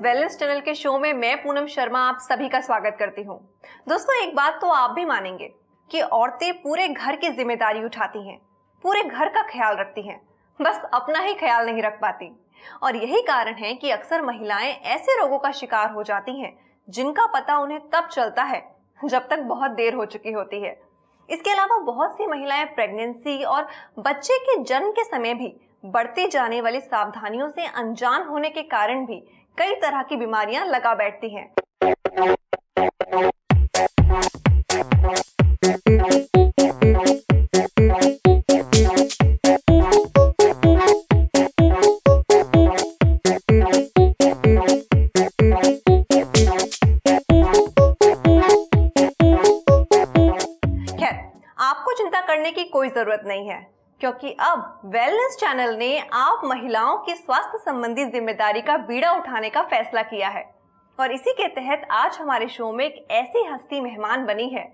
Wellness channel के show में मैं पूनम शर्मा आप सभी का स्वागत करती हूँ। दोस्तों, एक बात तो आप भी मानेंगे कि औरतें पूरे घर की ज़िम्मेदारी उठाती हैं, पूरे घर का ख्याल रखती हैं, बस अपना ही ख्याल नहीं रख पाती। और यही कारण है कि अक्सर महिलाएँ ऐसे रोगों का शिकार हो जाती हैं, जिनका पता उन्हें तब चलता है जब तक बहुत देर हो चुकी होती है। इसके अलावा बहुत सी महिलाएँ प्रेगनेंसी और बच्चे के जन्म के समय भी बढ़ती जाने वाली सावधानियों से अनजान होने के कारण भी कई तरह की बीमारियाँ लगा बैठती हैं। क्योंकि अब वेलनेस चैनल ने आप महिलाओं की स्वास्थ्य संबंधी ज़िम्मेदारी का बीड़ा उठाने का फैसला किया है। और इसी के तहत आज हमारे शो में एक ऐसी हस्ती मेहमान बनी है,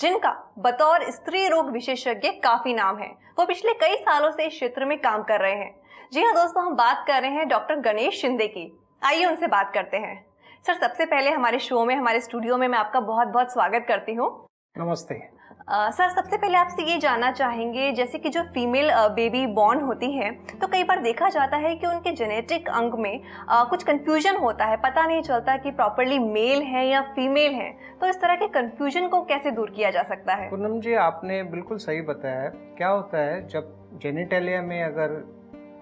जिनका बतौर स्त्री रोग विशेषज्ञ काफ़ी नाम है। वो पिछले कई सालों से इस क्षेत्र में काम कर रहे हैं। जी हाँ दोस्तों, हम बात कर रहे हैं डॉक्टर गणेश शिंदे की। आइए उनसे बात करते हैं। सर, सबसे पहले हमारे शो में, हमारे स्टूडियो में मैं आपका बहुत बहुत स्वागत करती हूँ। नमस्ते। सर सबसे पहले आपसे ये जानना चाहेंगे जैसे कि जो फीमेल बेबी बॉर्न होती है तो कई बार देखा जाता है कि उनके जेनेटिक अंग में अ, कुछ कंफ्यूजन होता है। पता नहीं चलता कि प्रॉपरली मेल है या फीमेल है तो इस तरह के कंफ्यूजन को कैसे दूर किया जा सकता है? पूनम जी आपने बिल्कुल सही बताया। है क्या होता है जब जेनेटेलिया में अगर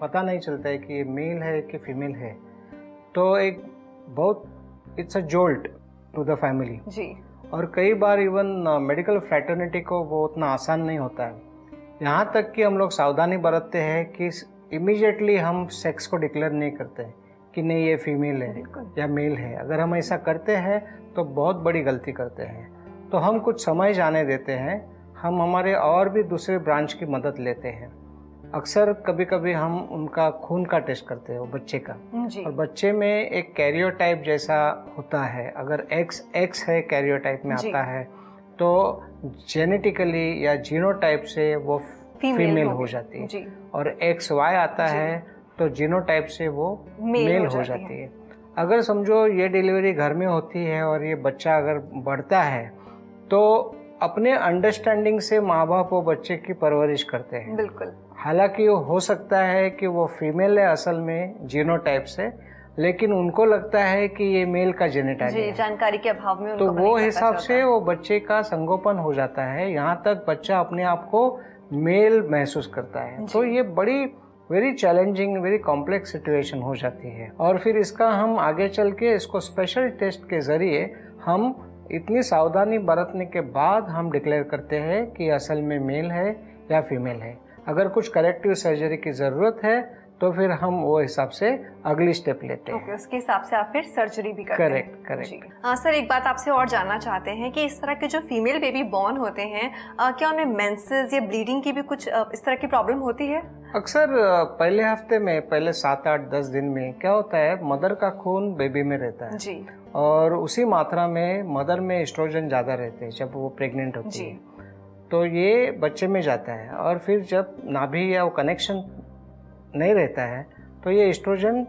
पता नहीं चलता है कि ये मेल है कि फीमेल है तो एक बहुत it's a jolt to the family ji. और कई बार इवन मेडिकल फ्रैटर्निटी को वो उतना आसान नहीं होता है। यहाँ तक कि हम लोग सावधानी बरतते हैं कि इमीडिएटली हम सेक्स को डिक्लेयर नहीं करते कि नहीं ये फीमेल है या मेल है। अगर हम ऐसा करते हैं तो बहुत बड़ी गलती करते हैं। तो हम कुछ समय जाने देते हैं हम हमारे और भी दूसरे ब्रांच की मदद लेते हैं। अक्सर कभी कभी हम उनका खून का टेस्ट करते हैं वो बच्चे का। और बच्चे में एक कैरियोटाइप जैसा होता है। अगर एक्स एक्स है कैरियोटाइप में आता है तो जेनेटिकली या जीनोटाइप से वो फीमेल फीमेल हो जाती है। और एक्स वाई आता है तो जीनोटाइप से वो मेल मेल हो हो जाती जाती है। अगर समझो ये डिलीवरी घर में होती है और ये बच्चा अगर बढ़ता है तो अपने अंडरस्टैंडिंग से माँ बाप वो बच्चे की परवरिश करते हैं। बिल्कुल। हालाँकि वो हो सकता है कि वो फीमेल है असल में जीनोटाइप से लेकिन उनको लगता है कि ये मेल का जेनेटाइप जी है। जानकारी के अभाव में तो वो हिसाब से वो बच्चे का संगोपन हो जाता है यहाँ तक बच्चा अपने आप को मेल महसूस करता है। तो ये बड़ी very challenging very complex situation हो जाती है। और फिर इसका हम आगे चल के इसको स्पेशल टेस्ट के ज़रिए हम इतनी सावधानी बरतने के बाद हम डिक्लेयर करते हैं कि असल में मेल है या फीमेल है। अगर कुछ करेक्टिव सर्जरी की ज़रूरत है तो फिर हम वो हिसाब से अगली स्टेप लेते हैं। ओके उसके हिसाब से आप फिर सर्जरी भी करते correct. जी। हाँ सर एक बात आपसे और जानना चाहते हैं कि इस तरह के जो फीमेल बेबी बॉर्न होते हैं अ, क्या उनमें मेंसेस या ब्लीडिंग की भी कुछ अ, इस तरह की प्रॉब्लम होती है? अक्सर पहले हफ़्ते में पहले सात आठ दस दिन में क्या होता है मदर का खून बेबी में रहता है। जी। और उसी मात्रा में मदर में एस्ट्रोजन ज़्यादा रहते हैं जब वो प्रेग्नेंट होती है। तो ये बच्चे में जाता है और फिर जब नाभि या वो कनेक्शन नहीं रहता है तो ये एस्ट्रोजन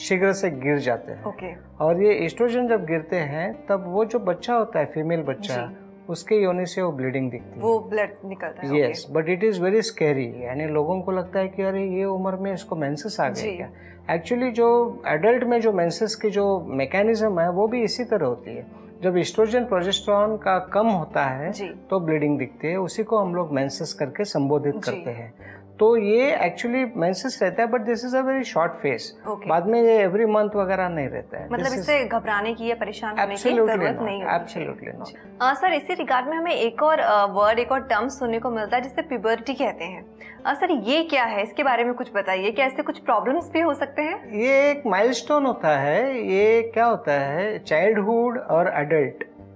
शीघ्र से गिर जाते हैं। ओके और ये एस्ट्रोजन जब गिरते हैं तब वो जो बच्चा होता है फीमेल बच्चा। उसके योनि से वो ब्लीडिंग दिखती है। वो ब्लड निकलता है yes but it is very scary यानी लोगों को लगता है कि अरे ये उम्र में इसको मेंसेस आ। गए क्या? एक्चुअली जो एडल्ट में जो मेंसेस की जो मैकेनिज्म है वो भी इसी तरह होती है। जब एस्ट्रोजन प्रोजेस्ट्रॉन का कम होता है तो ब्लीडिंग दिखती है। उसी को हम लोग मेंसेस करके संबोधित। करते हैं। तो ये एक्चुअली मेंसेस रहता है but this is a very short phase बाद में ये एवरी मंथ वगैरह नहीं रहता है। मतलब इससे घबराने की या परेशान होने की ज़रूरत नहीं होती। एब्सोल्युटली नो सर इसी रिगार्ड में हमें एक और वर्ड एक और टर्म सुनने को मिलता है जिसे प्यूबर्टी कहते हैं। सर ये क्या है? इसके बारे में कुछ बताइए। क्या इससे कुछ प्रॉब्लम्स भी हो सकते हैं? ये एक माइलस्टोन होता है। ये क्या होता है? चाइल्डहुड और एडल्ट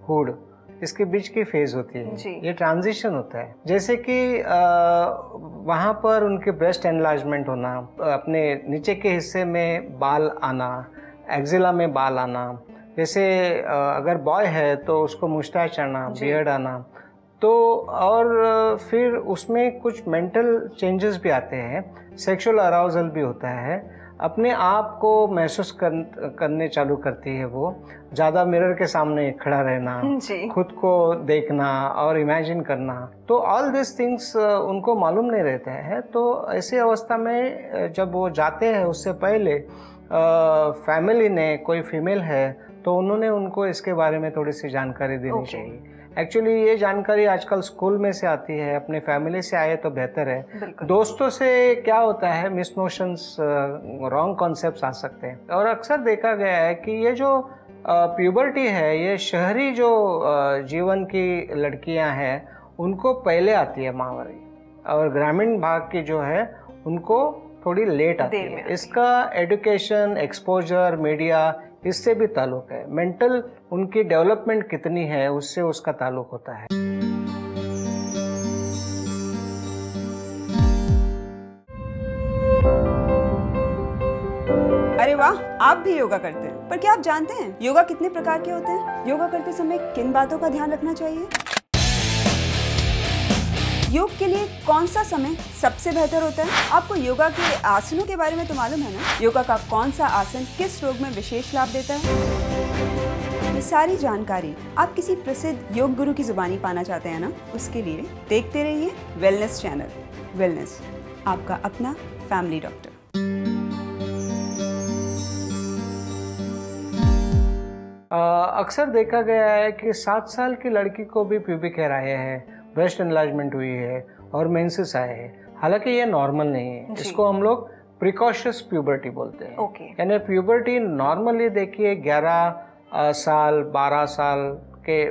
हुड इसके बीच की फ़ेज़ होती। है ये ट्रांजिशन होता है जैसे कि वहाँ पर उनके ब्रेस्ट एनलार्जमेंट होना अपने नीचे के हिस्से में बाल आना एक्जिला में बाल आना जैसे अगर बॉय है तो उसको मुस्टैच आना। बियर्ड आना तो और फिर उसमें कुछ मेंटल चेंजेस भी आते हैं सेक्सुअल अराउजल भी होता है अपने आप को महसूस कर, करने चालू करती है वो। ज़्यादा मिरर के सामने खड़ा रहना खुद को देखना और इमेजिन करना तो ऑल दिस थिंग्स उनको मालूम नहीं रहते हैं। तो ऐसी अवस्था में जब वो जाते हैं उससे पहले फैमिली ने कोई फीमेल है तो उन्होंने उनको इसके बारे में थोड़ी सी जानकारी देनी Okay. चाहिए। एक्चुअली ये जानकारी आजकल स्कूल में से आती है अपने फैमिली से आए तो बेहतर है। दोस्तों से क्या होता है मिस नोशंस रॉन्ग कॉन्सेप्ट आ सकते हैं। और अक्सर देखा गया है कि ये जो प्यूबर्टी है ये शहरी जो जीवन की लड़कियाँ हैं उनको पहले आती है माहवारी और ग्रामीण भाग की जो है उनको थोड़ी लेट आती है। इसका एजुकेशन एक्सपोजर मीडिया इससे भी ताल्लुक है। मेंटल उनकी डेवलपमेंट कितनी है, उससे उसका ताल्लुक होता है। अरे वाह, आप भी योगा करते हैं। पर क्या आप जानते हैं, योगा कितने प्रकार के होते हैं? योगा करते समय किन बातों का ध्यान रखना चाहिए? योग के लिए कौन सा समय सबसे बेहतर होता है? आपको योगा के आसनों के बारे में तो मालूम है ना? योगा का कौन सा आसन किस रोग में विशेष लाभ देता है? ये सारी जानकारी आप किसी प्रसिद्ध योग गुरु की जुबानी पाना चाहते हैं ना? उसके लिए देखते रहिए वेलनेस चैनल वेलनेस आपका अपना फैमिली डॉक्टर अक्सर देखा गया है कि सात साल की लड़की को भी प्यूबिक हेयर आए हैं। ब्रेस्ट एनलार्जमेंट हुई है और मेंसेस आए हैं। हालाँकि ये नॉर्मल नहीं है। इसको हम लोग प्रिकॉशस प्यूबर्टी बोलते हैं। ओके। यानी प्यूबर्टी नॉर्मली देखिए 11 साल 12 साल के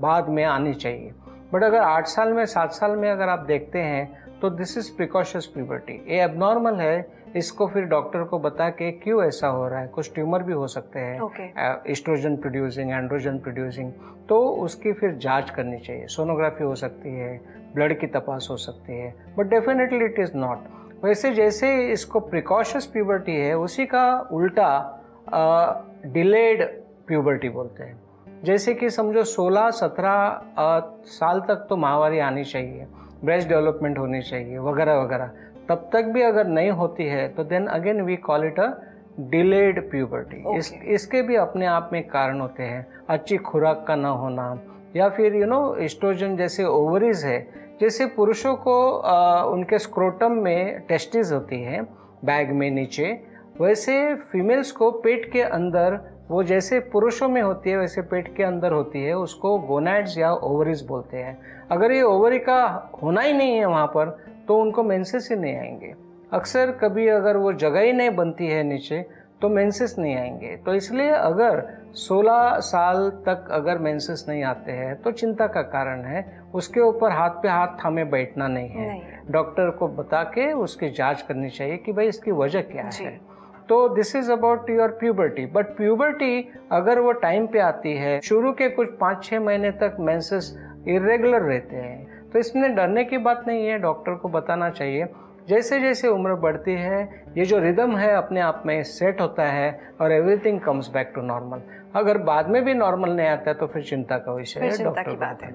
बाद में आनी चाहिए। बट अगर 8 साल में 7 साल में अगर आप देखते हैं तो दिस इज़ प्रिकॉशस प्यूबर्टी ये एबनॉर्मल है इसको फिर डॉक्टर को बता के क्यों ऐसा हो रहा है? कुछ ट्यूमर भी हो सकते हैं। एस्ट्रोजन प्रोड्यूसिंग एंड्रोजन प्रोड्यूसिंग तो उसकी फिर जाँच करनी चाहिए। सोनोग्राफी हो सकती है ब्लड की तपास हो सकती है but definitely it is not वैसे जैसे इसको प्रिकॉशस प्यूबर्टी है उसी का उल्टा डिलेड प्यूबर्टी बोलते हैं। जैसे कि समझो 16 17 साल तक तो माहवारी आनी चाहिए। ब्रेस्ट डेवलपमेंट होनी चाहिए वगैरह वगैरह। तब तक भी अगर नहीं होती है तो then again we call it a delayed puberty इस इसके भी अपने आप में कारण होते हैं। अच्छी खुराक का ना होना या फिर यू नो एस्ट्रोजन जैसे ओवरीज है जैसे पुरुषों को आ, उनके स्क्रोटम में टेस्टिस होती है बैग में नीचे वैसे फीमेल्स को पेट के अंदर वो जैसे पुरुषों में होती है वैसे पेट के अंदर होती है उसको गोनाड्स या ओवरीज बोलते हैं। अगर ये ओवरी का होना ही नहीं है वहाँ पर तो उनको मेंसेस ही नहीं आएँगे। अक्सर कभी अगर वो जगह ही नहीं बनती है नीचे तो मेंसेस नहीं आएँगे। तो इसलिए अगर 16 साल तक अगर मेंसेस नहीं आते हैं तो चिंता का कारण है। उसके ऊपर हाथ पे हाथ थामे बैठना नहीं है। डॉक्टर को बता के उसकी जाँच करनी चाहिए कि भाई इसकी वजह क्या है। तो this is about your puberty but puberty अगर वो टाइम पे आती है शुरू के कुछ पाँच छः महीने तक मेंसेस इरेगुलर रहते हैं। तो इसमें डरने की बात नहीं है डॉक्टर को बताना चाहिए। जैसे जैसे उम्र बढ़ती है ये जो रिदम है अपने आप में सेट होता है और everything comes back to normal अगर बाद में भी नॉर्मल नहीं आता है तो फिर चिंता का विषय है डॉक्टर की बात है।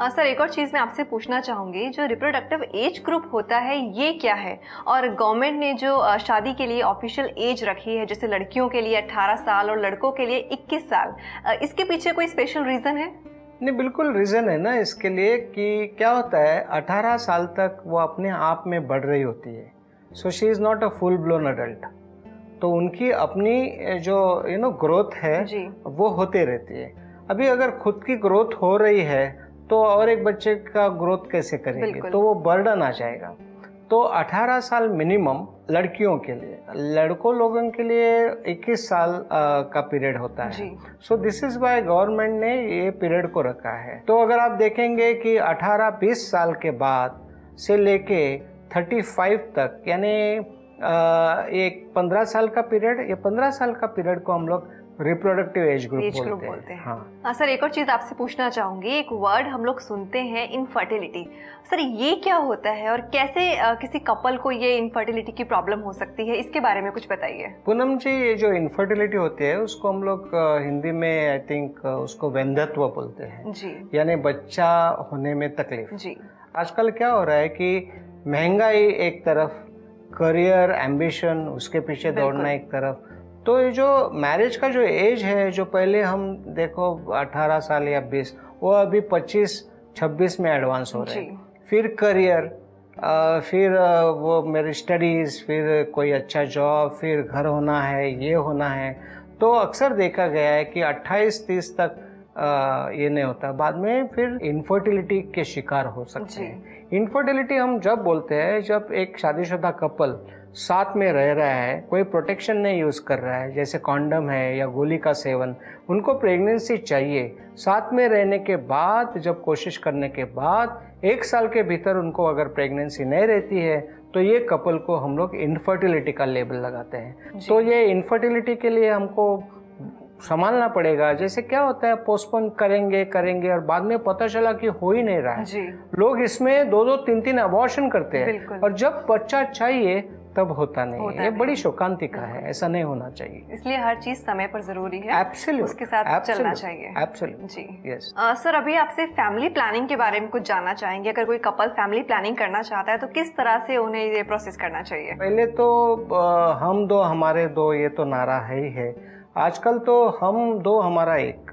सर एक और चीज़ मैं आपसे पूछना चाहूँगी। जो रिप्रोडक्टिव एज ग्रुप होता है ये क्या है? और गवर्नमेंट ने जो शादी के लिए ऑफिशियल एज रखी है जैसे लड़कियों के लिए 18 साल और लड़कों के लिए 21 साल इसके पीछे कोई स्पेशल रीज़न है? नहीं बिल्कुल रीज़न है ना इसके लिए कि क्या होता है 18 साल तक वो अपने आप में बढ़ रही होती है। So she is not a full blown adult तो उनकी अपनी जो यू नो ग्रोथ है वो होते रहती है। अभी अगर खुद की ग्रोथ हो रही है तो और एक बच्चे का ग्रोथ कैसे करेंगे? तो वो बर्डन आ जाएगा। तो 18 साल मिनिमम लड़कियों के लिए लड़कों लोगों के लिए 21 साल आ, का पीरियड होता है। So this is why government ने ये पीरियड को रखा है। तो अगर आप देखेंगे कि 18-20 साल के बाद से लेके 35 तक यानी एक 15 साल का पीरियड ये 15 साल का पीरियड को हम लोग रिप्रोडक्टिव एज ग्रुप group बोलते, बोलते हैं। हैं। हाँ हाँ सर एक और चीज़ आपसे पूछना चाहूँगी। एक वर्ड हम लोग सुनते हैं इनफर्टिलिटी सर ये क्या होता है और कैसे अ, किसी कपल को ये इनफर्टिलिटी की प्रॉब्लम हो सकती है? इसके बारे में कुछ बताइए। पूनम जी ये जो इनफर्टिलिटी होती है उसको हम लोग हिंदी में आई थिंक उसको वैंधत्व बोलते हैं। जी। यानी बच्चा होने में तकलीफ़। जी। आजकल क्या हो रहा है कि महँगाई एक तरफ़ करियर एम्बिशन उसके पीछे दौड़ना एक तरफ़ तो ये जो मैरिज का जो एज है जो पहले हम देखो 18 साल या 20 वो अभी 25 26 में एडवांस हो रहे हैं। फिर करियर फिर वो मेरी स्टडीज़ फिर कोई अच्छा जॉब फिर घर होना है ये होना है। तो अक्सर देखा गया है कि 28 30 तक ये नहीं होता। बाद में फिर इनफर्टिलिटी के शिकार हो सकते हैं। इनफर्टिलिटी हम जब बोलते हैं जब एक शादीशुदा कपल साथ में रह रहा है कोई प्रोटेक्शन नहीं यूज़ कर रहा है जैसे कॉन्डम है या गोली का सेवन उनको प्रेगनेंसी चाहिए। साथ में रहने के बाद जब कोशिश करने के बाद एक साल के भीतर उनको अगर प्रेगनेंसी नहीं रहती है तो ये कपल को हम लोग इनफर्टिलिटी का लेबल लगाते हैं। तो ये इनफर्टिलिटी के लिए हमको संभालना पड़ेगा। जैसे क्या होता है पोस्टपोन करेंगे करेंगे और बाद में पता चला कि हो ही नहीं रहा है। जी। लोग इसमें दो दो तीन तीन अबॉर्शन करते हैं। और जब बच्चा चाहिए तब होता नहीं होता ये। बड़ी शोकांतिका है। ऐसा नहीं होना चाहिए। इसलिए हर चीज़ समय पर ज़रूरी है। Absolute, उसके साथ Absolute, चलना चाहिए। Absolute, जी। Yes yes. सर uh, अभी आपसे फैमिली प्लानिंग के बारे में कुछ जानना चाहेंगे? अगर कोई कपल फैमिली प्लानिंग करना चाहता है तो किस तरह से उन्हें ये प्रोसेस करना चाहिए? पहले तो आ, हम दो हमारे दो ये तो नारा है ही है। आजकल तो हम दो हमारा एक।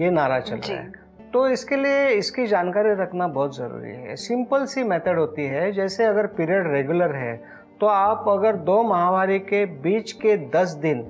ये नारा चल रहा है। तो इसके लिए इसकी जानकारी रखना बहुत ज़रूरी है। सिंपल सी मेथड होती है। जैसे अगर पीरियड रेगुलर है तो आप अगर दो महामारी के बीच के दस दिन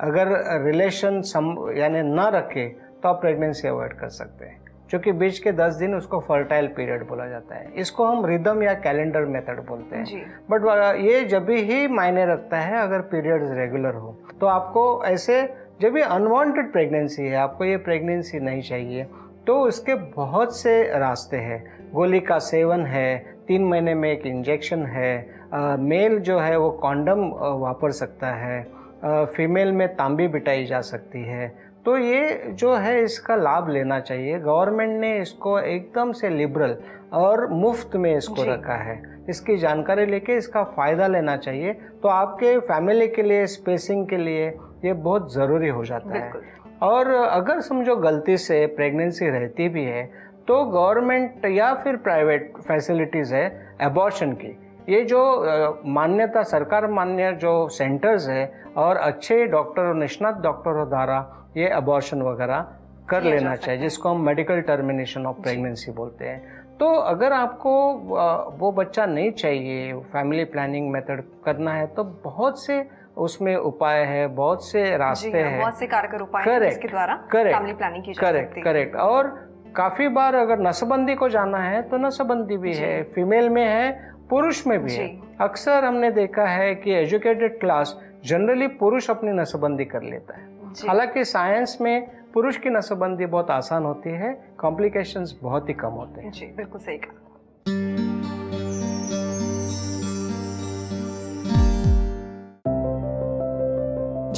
अगर रिलेशन सम यानी ना रखें तो आप प्रेगनेंसी अवॉइड कर सकते हैं। क्योंकि बीच के दस दिन उसको फर्टाइल पीरियड बोला जाता है। इसको हम रिदम या कैलेंडर मेथड बोलते हैं। बट ये जब ही मायने रखता है अगर पीरियड रेगुलर हो तो आपको ऐसे जब ये अनवांटेड प्रेगनेंसी है आपको ये प्रेगनेंसी नहीं चाहिए तो इसके बहुत से रास्ते हैं। गोली का सेवन है तीन महीने में एक इंजेक्शन है आ, मेल जो है वो कॉन्डम वापर सकता है आ, फीमेल में तांबी बिटाई जा सकती है। तो ये जो है इसका लाभ लेना चाहिए। गवर्नमेंट ने इसको एकदम से लिबरल और मुफ़्त में इसको रखा है। इसकी जानकारी लेके इसका फ़ायदा लेना चाहिए। तो आपके फैमिली के लिए स्पेसिंग के लिए ये बहुत ज़रूरी हो जाता है। और अगर समझो गलती से प्रेगनेंसी रहती भी है तो गवर्नमेंट या फिर प्राइवेट फैसिलिटीज़ है एबॉर्शन की। ये जो मान्यता सरकार मान्य जो सेंटर्स है और अच्छे डॉक्टर निष्णात डॉक्टरों द्वारा ये अबॉर्शन वगैरह कर लेना चाहिए जिसको हम मेडिकल टर्मिनेशन ऑफ़ प्रेगनेंसी बोलते हैं। तो अगर आपको वो बच्चा नहीं चाहिए फैमिली प्लानिंग मेथड करना है तो बहुत से उसमें उपाय है बहुत से रास्ते हैं बहुत से कारगर उपाय हैं इसके द्वारा फैमिली प्लानिंग की करेक्ट करेक्ट और काफ़ी बार अगर नसबंदी को जाना है तो नसबंदी भी है फीमेल में है पुरुष में भी है। अक्सर हमने देखा है कि एजुकेटेड क्लास जनरली पुरुष अपनी नसबंदी कर लेता है। हालाँकि साइंस में पुरुष की नसबंदी बहुत आसान होती है कॉम्प्लिकेशंस बहुत ही कम होते हैं। जी बिल्कुल सही कहा।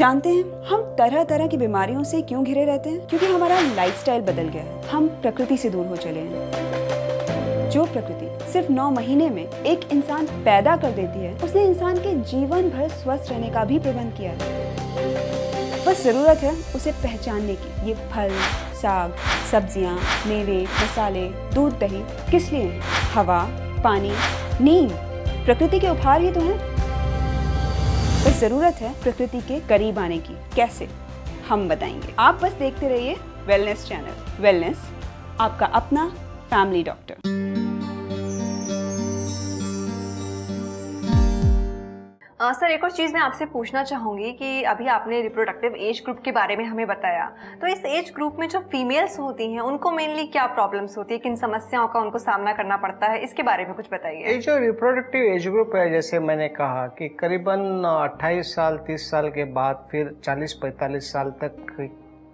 जानते हैं, हम तरह तरह की बीमारियों से क्यों घिरे रहते हैं? क्योंकि हमारा लाइफस्टाइल बदल गया है। हम प्रकृति से दूर हो चले हैं। जो प्रकृति सिर्फ़ नौ महीने में एक इंसान पैदा कर देती है, उसने इंसान के जीवन भर स्वस्थ रहने का भी प्रबंध किया है। बस ज़रूरत है उसे पहचानने की। ये फल, साग, सब्ज़ियाँ, मेवे, मसाले, दूध, दही किस लिए हवा, पानी, नींद। प्रकृति के उपहार ही तो हैं। बस ज़रूरत है प्रकृति के करीब आने की। कैसे? हम बताएँगे। आप बस देखते रहिए वेलनेस चैनल वेलनेस आपका अपना फैमिली डॉक्टर सर एक और चीज़ मैं आपसे पूछना चाहूँगी कि अभी आपने रिप्रोडक्टिव एज ग्रुप के बारे में हमें बताया। तो इस एज ग्रुप में जो फीमेल्स होती हैं उनको मेनली क्या प्रॉब्लम्स होती है? किन समस्याओं का उनको सामना करना पड़ता है? इसके बारे में कुछ बताइए। ये जो रिप्रोडक्टिव एज ग्रुप है जैसे मैंने कहा कि करीबन अट्ठाईस साल तीस साल के बाद फिर चालीस पैंतालीस साल तक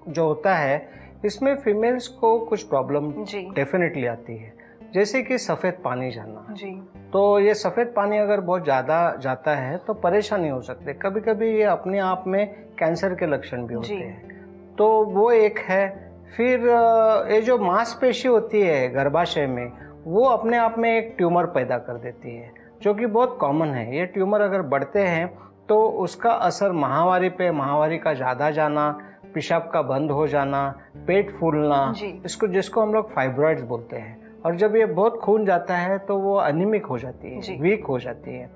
जो होता है इसमें फीमेल्स को कुछ प्रॉब्लम डेफिनेटली आती है। जैसे कि सफ़ेद पानी जाना जी। तो ये सफ़ेद पानी अगर बहुत ज़्यादा जाता है तो परेशानी हो सकती। है कभी कभी ये अपने आप में कैंसर के लक्षण भी होते हैं। तो वो एक है। फिर ये जो मांसपेशी होती है गर्भाशय में वो अपने आप में एक ट्यूमर पैदा कर देती है जो कि बहुत कॉमन है। ये ट्यूमर अगर बढ़ते हैं तो उसका असर महावारी पे महावारी का ज़्यादा जाना पेशाब का बंद हो जाना पेट फूलना इसको जिसको हम लोग फाइब्रॉइड्स बोलते हैं। और जब ये बहुत खून जाता है तो वो अनिमिक हो जाती है वीक हो जाती है।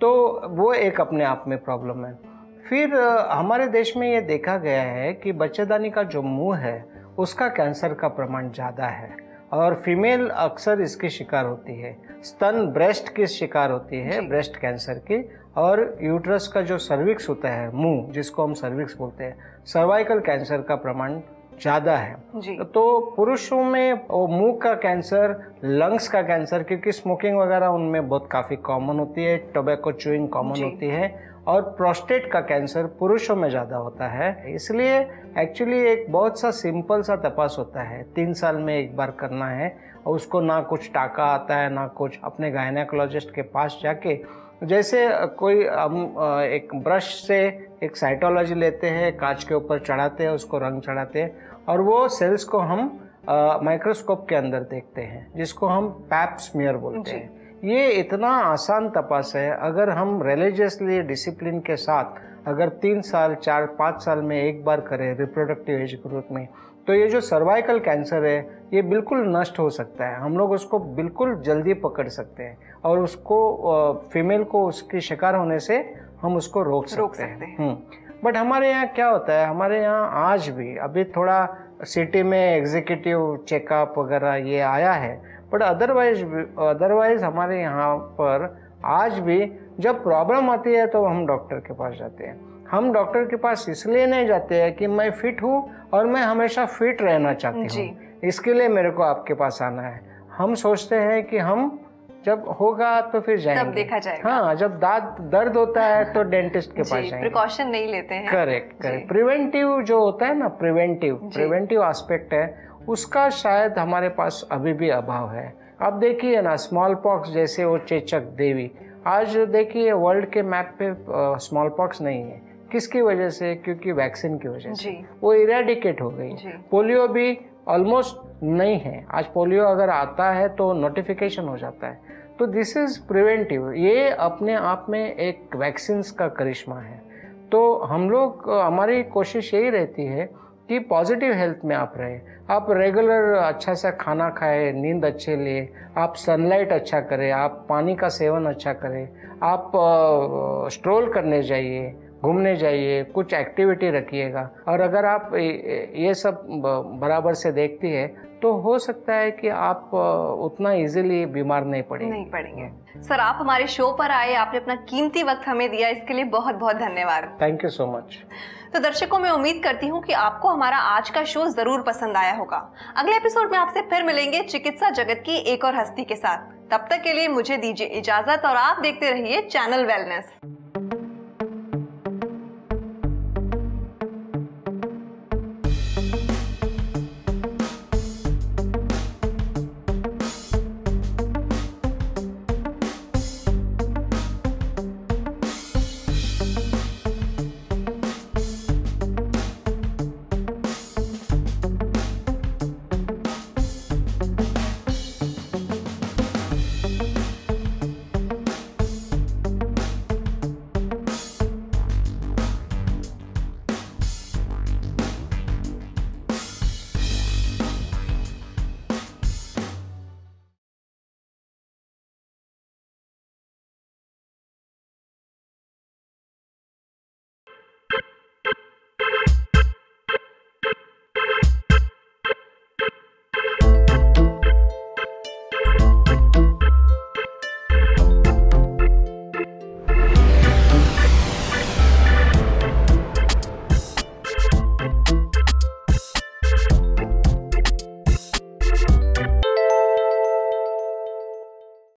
तो वो एक अपने आप में प्रॉब्लम है। फिर हमारे देश में ये देखा गया है कि बच्चेदानी का जो मुँह है उसका कैंसर का प्रमाण ज़्यादा है। और फीमेल अक्सर इसकी शिकार होती है। स्तन ब्रेस्ट की शिकार होती है ब्रेस्ट कैंसर की। और यूट्रस का जो सर्विक्स होता है मुँह जिसको हम सर्विक्स बोलते हैं सर्वाइकल कैंसर का प्रमाण ज़्यादा है। तो पुरुषों में मुँह का कैंसर लंग्स का कैंसर क्योंकि स्मोकिंग वगैरह उनमें बहुत काफ़ी कॉमन होती है टोबैको चुइंग कॉमन होती है और प्रोस्टेट का कैंसर पुरुषों में ज़्यादा होता है। इसलिए एक्चुअली एक बहुत सा सिंपल सा तपास होता है। तीन साल में एक बार करना है और उसको ना कुछ टाका आता है ना कुछ अपने गायनाकोलॉजिस्ट के पास जाके जैसे कोई हम एक ब्रश से एक साइटोलॉजी लेते हैं कांच के ऊपर चढ़ाते हैं उसको रंग चढ़ाते हैं और वो सेल्स को हम माइक्रोस्कोप के अंदर देखते हैं जिसको हम पैप स्मियर बोलते हैं। ये इतना आसान तपास है अगर हम रिलीजियसली डिसिप्लिन के साथ अगर तीन साल चार पाँच साल में एक बार करें रिप्रोडक्टिव एज ग्रुप में तो ये जो सर्वाइकल कैंसर है ये बिल्कुल नष्ट हो सकता है। हम लोग उसको बिल्कुल जल्दी पकड़ सकते हैं। और उसको फीमेल को उसके शिकार होने से हम उसको रोक सकते, रोक सकते हैं। But hmm. हमारे यहाँ क्या होता है? हमारे यहाँ आज भी अभी थोड़ा सिटी में एग्जीक्यूटिव चेकअप वगैरह ये आया है। बट अदरवाइज़ अदरवाइज़ हमारे यहाँ पर आज भी जब प्रॉब्लम आती है तो हम डॉक्टर के पास जाते हैं। हम डॉक्टर के पास इसलिए नहीं जाते हैं कि मैं फिट हूँ और मैं हमेशा फिट रहना चाहती हूँ। इसके लिए मेरे को आपके पास आना है। हम सोचते हैं कि हम जब होगा तो फिर जाएँगे। तब देखा जाएगा। हाँ जब दांत दर्द होता है तो डेंटिस्ट के पास जाएँगे। प्रिकॉशन नहीं लेते हैं। करेक्ट करेक्ट प्रिवेंटिव जो होता है ना प्रिवेंटिव प्रिवेंटिव एस्पेक्ट है उसका शायद हमारे पास अभी भी अभाव है। अब देखिए ना स्मॉल पॉक्स जैसे वो चेचक देवी आज देखिए वर्ल्ड के मैप पे स्मॉल पॉक्स नहीं है। किसकी वजह से? क्योंकि वैक्सीन की वजह से। वो इरेडिकेट हो गई। पोलियो भी ऑलमोस्ट नहीं है। आज पोलियो अगर आता है तो नोटिफिकेशन हो जाता है। तो दिस इज़ प्रिवेंटिव ये अपने आप में एक वैक्सीन का करिश्मा है। तो हम लोग, हमारी कोशिश यही रहती है कि पॉजिटिव हेल्थ में आप रहे। आप रेगुलर अच्छा सा खाना खाए, नींद अच्छे ले, आप सनलाइट अच्छा करें, आप पानी का सेवन अच्छा करें, आप स्ट्रोल करने जाइए घूमने जाइए कुछ एक्टिविटी रखिएगा। और अगर आप ये सब बराबर से देखती है तो हो सकता है कि आप उतना इजीली बीमार नहीं पड़ेंगे। नहीं पड़ेंगे। सर आप हमारे शो पर आए आपने अपना कीमती वक्त हमें दिया इसके लिए बहुत बहुत धन्यवाद। थैंक यू सो मच तो दर्शकों मैं उम्मीद करती हूँ कि आपको हमारा आज का शो ज़रूर पसंद आया होगा। अगले एपिसोड में आपसे फिर मिलेंगे चिकित्सा जगत की एक और हस्ती के साथ। तब तक के लिए मुझे दीजिए इजाज़त और आप देखते रहिए चैनल वेलनेस